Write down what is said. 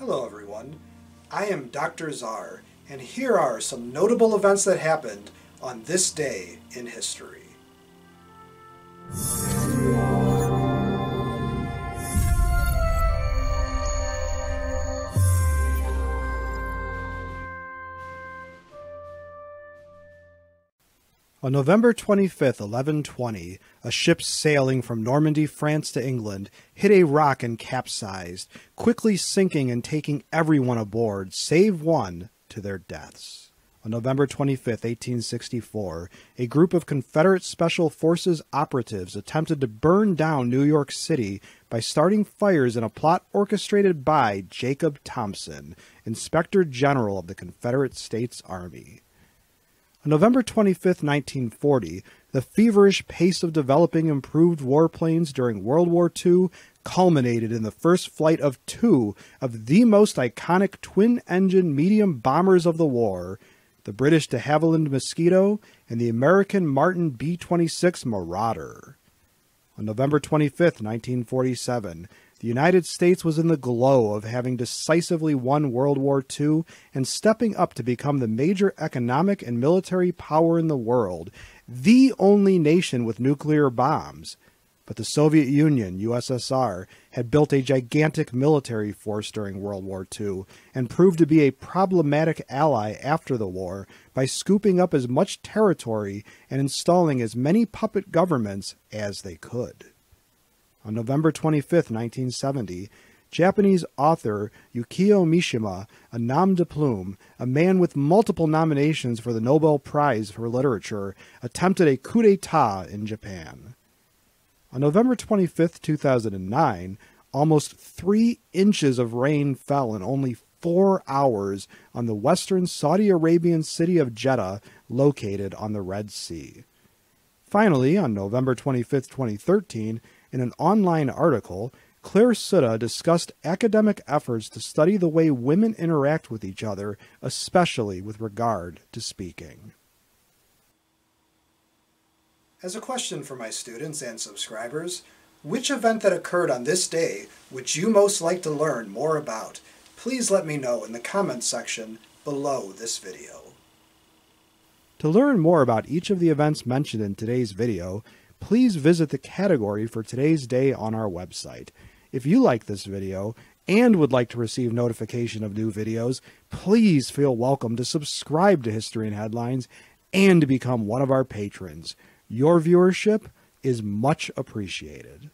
Hello everyone, I am Dr. Zar, and here are some notable events that happened on this day in history. On November 25th, 1120, a ship sailing from Normandy, France to England hit a rock and capsized, quickly sinking and taking everyone aboard, save one, to their deaths. On November 25, 1864, a group of Confederate Special Forces operatives attempted to burn down New York City by starting fires in a plot orchestrated by Jacob Thompson, Inspector General of the Confederate States Army. On November 25, 1940, the feverish pace of developing improved warplanes during World War II culminated in the first flight of two of the most iconic twin engine medium bombers of the war the British de Havilland Mosquito and the American Martin B 26 Marauder. On November 25, 1947, the United States was in the glow of having decisively won World War II and stepping up to become the major economic and military power in the world, the only nation with nuclear bombs. But the Soviet Union, USSR, had built a gigantic military force during World War II and proved to be a problematic ally after the war by scooping up as much territory and installing as many puppet governments as they could. On November 25, 1970, Japanese author Yukio Mishima, a nom de plume, a man with multiple nominations for the Nobel Prize for Literature, attempted a coup d'etat in Japan. On November 25, 2009, almost three inches of rain fell in only four hours on the western Saudi Arabian city of Jeddah, located on the Red Sea. Finally, on November 25, 2013, in an online article, Claire Sutta discussed academic efforts to study the way women interact with each other, especially with regard to speaking. As a question for my students and subscribers, which event that occurred on this day would you most like to learn more about? Please let me know in the comments section below this video. To learn more about each of the events mentioned in today's video, please visit the category for today's day on our website. If you like this video and would like to receive notification of new videos, please feel welcome to subscribe to History and Headlines and to become one of our patrons. Your viewership is much appreciated.